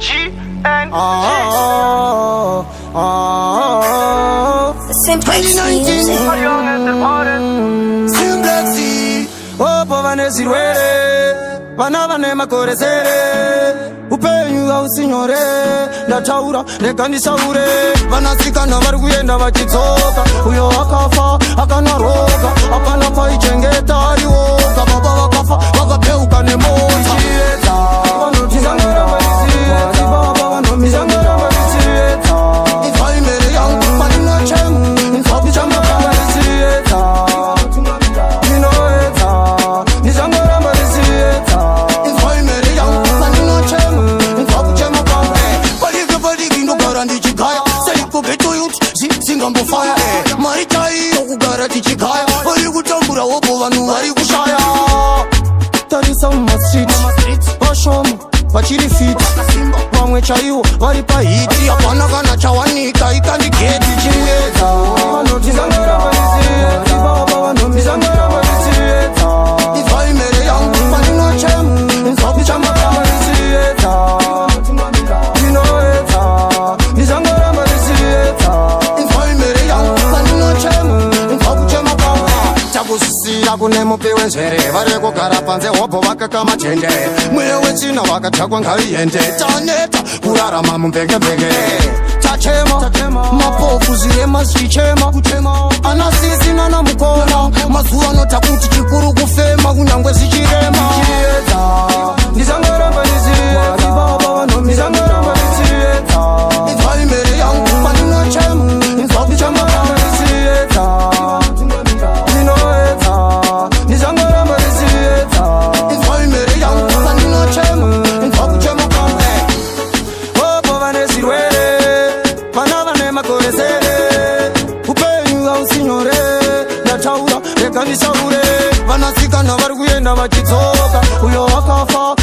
G and oh, oh, oh, oh, oh, oh, oh. The same place you Sim Oh, po vane sirwele Vana vane makore sere Upenyu au signore Ndataura, nekandi saure Vana sika na varguye ndava chitoka Uyo akafa, akana roka Bharat ची गाया हरिगु टम्बुरा ओ बोवानु हरिगु शाया tarisamba street vashomo vachiri fiti vamwe chaivo vari pahiti hapana kune mupi wenzvere vari kugara panze hobho vakakama chende mweya wetsina wakatakwa ngaiende taneta kurarama mumbengembenge tachema mapofu zirema zvichema ana sisi nana mukoma mazuva notakuti chikuru vatishaure vanasikana vari kuenda vachidzoka uyo wakafa